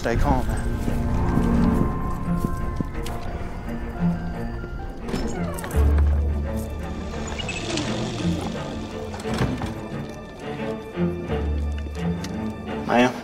Stay calm, man. Maya.